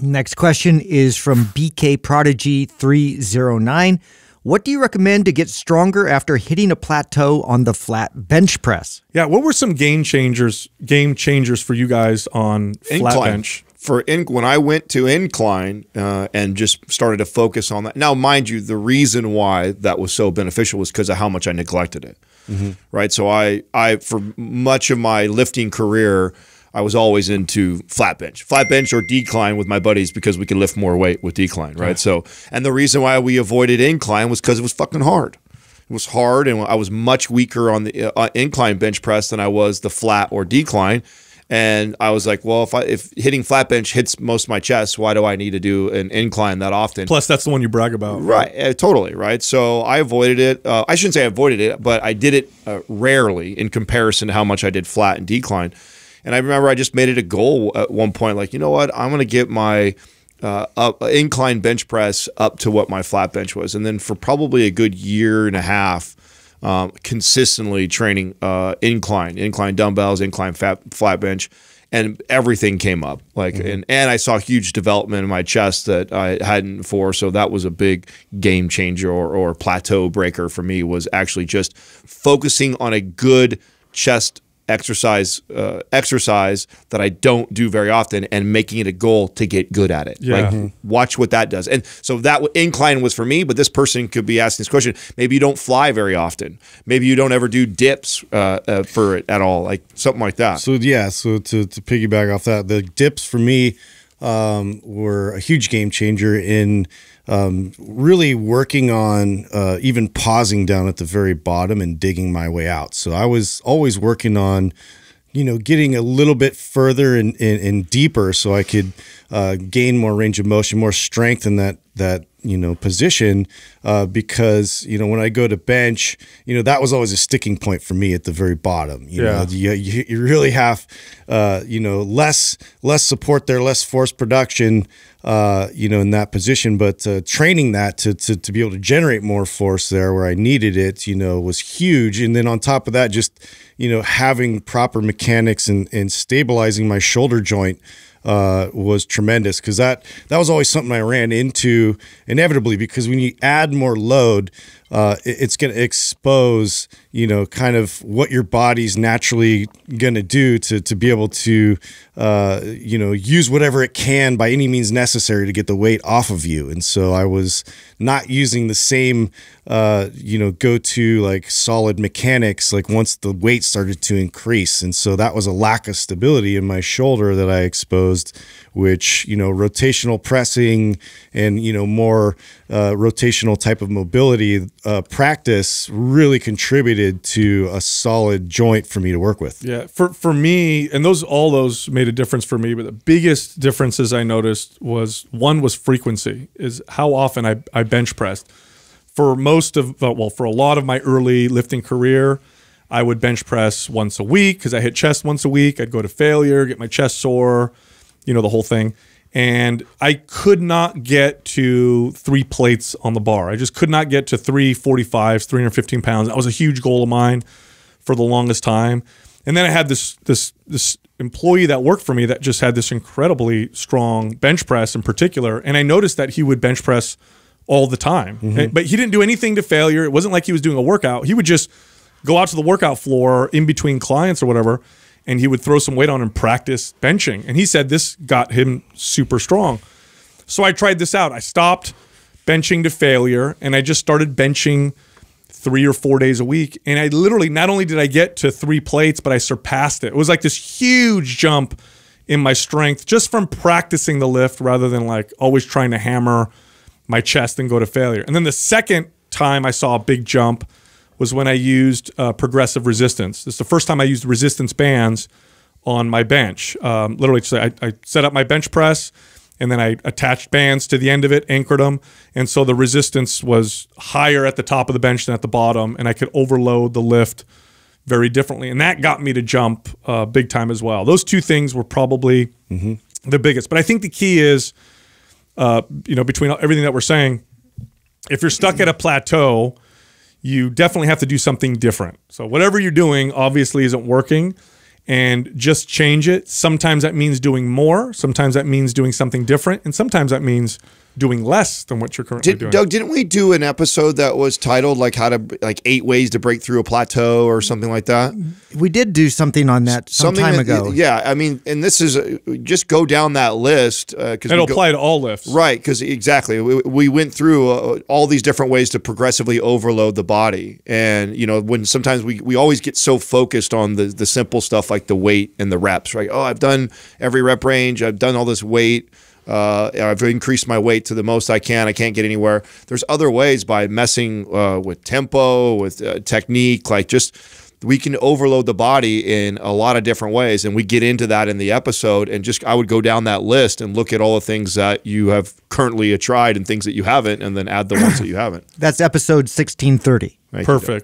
Next question is from BK Prodigy 309. What do you recommend to get stronger after hitting a plateau on the flat bench press? Yeah, what were some game changers game changers for you guys on flat bench? For in, when I went to incline uh, and just started to focus on that. Now, mind you, the reason why that was so beneficial was because of how much I neglected it. Right. So I, I for much of my lifting career, I was always into flat bench, flat bench or decline with my buddies because we could lift more weight with decline. Right. So, and the reason why we avoided incline was because it was fucking hard. It was hard, and I was much weaker on the uh, incline bench press than I was the flat or decline. And I was like, well, if I, if hitting flat bench hits most of my chest, why do I need to do an incline that often? Plus, that's the one you brag about. Right, uh, totally, right. So I avoided it. Uh, I shouldn't say I avoided it, but I did it uh, rarely in comparison to how much I did flat and decline. And I remember I just made it a goal at one point, like you know what, I'm going to get my uh, up, incline bench press up to what my flat bench was, and then for probably a good year and a half. Um, consistently training uh, incline, incline dumbbells, incline fat, flat bench, and everything came up. Like, and, and I saw huge development in my chest that I hadn't before. So that was a big game changer or, or plateau breaker for me. Was actually just focusing on a good chest exercise uh, exercise that I don't do very often and making it a goal to get good at it. Yeah. Like watch what that does. And so that incline was for me, but this person could be asking this question. Maybe you don't fly very often. Maybe you don't ever do dips uh, uh, for it at all, like something like that. So yeah, so to, to piggyback off that, the dips for me um, were a huge game changer in um, really working on uh, even pausing down at the very bottom and digging my way out. So I was always working on, you know, getting a little bit further and, and, and deeper so I could uh, gain more range of motion, more strength in that that you know position uh, because you know when I go to bench, you know that was always a sticking point for me at the very bottom. You Yeah. know, you, you, really have uh, you know less less support there, less force production. Uh, you know, in that position, but uh, training that to, to to be able to generate more force there where I needed it, you know, was huge. And then on top of that, just you know, having proper mechanics and, and stabilizing my shoulder joint uh, was tremendous because that that was always something I ran into inevitably because when you add more load, uh, it- it's going to expose you know kind of what your body's naturally going to do to to be able to uh, you know use whatever it can by any means necessary to get the weight off of you. And so I was not using the same uh, you know go to like solid mechanics like once the weight started to increase, and so that was a lack of stability in my shoulder that I exposed, which you know rotational pressing and you know more uh, rotational type of mobility uh, practice really contributed to a solid joint for me to work with. Yeah, for for me, and those all those made a difference for me. But the biggest differences I noticed was one was frequency, is how often I I bench pressed. For most of uh, well, for a lot of my early lifting career, I would bench press once a week because I hit chest once a week. I'd go to failure, get my chest sore, you know the whole thing. And I could not get to three plates on the bar. I just could not get to three 45s, 315 pounds. That was a huge goal of mine for the longest time. And then I had this this this employee that worked for me that just had this incredibly strong bench press in particular. And I noticed that he would bench press all the time. Mm-hmm. And- But he didn't do anything to failure. It wasn't like he was doing a workout. He would just go out to the workout floor in between clients or whatever, and he would throw some weight on and practice benching. And he said this got him super strong. So I tried this out. I stopped benching to failure and I just started benching three or four days a week. And I literally, not only did I get to three plates, but I surpassed it. It was like this huge jump in my strength just from practicing the lift rather than like always trying to hammer my chest and go to failure. And then the second time I saw a big jump was when I used uh, progressive resistance. This is the first time I used resistance bands on my bench. Um, literally, just I, I set up my bench press and then I attached bands to the end of it, anchored them. And so the resistance was higher at the top of the bench than at the bottom, and I could overload the lift very differently. And that got me to jump uh, big time as well. Those two things were probably the biggest. But I think the key is, uh, you know, between everything that we're saying, if you're stuck at a plateau, you definitely have to do something different. So whatever you're doing obviously isn't working. and just change it. Sometimes that means doing more, sometimes that means doing something different, and sometimes that means doing less than what you're currently Did, doing. Doug, didn't we do an episode that was titled like how to like eight ways to break through a plateau or something like that? We did do something on that some Something time that- ago. Yeah, I mean, and this is uh, just go down that list because It'll apply to all lifts. Right, because exactly, we, we went through uh, all these different ways to progressively overload the body, and you know, when sometimes we, we always get so focused on the the simple stuff like the weight and the reps, right? Oh, I've done every rep range, I've done all this weight, uh, I've increased my weight to the most I can. I can't get anywhere. There's other ways by messing uh, with tempo, with uh, technique, like just we can overload the body in a lot of different ways and we get into that in the episode and just i would go down that list and look at all the things that you have currently tried and things that you haven't and then add the ones that you haven't That's episode 1630. Right? Perfect.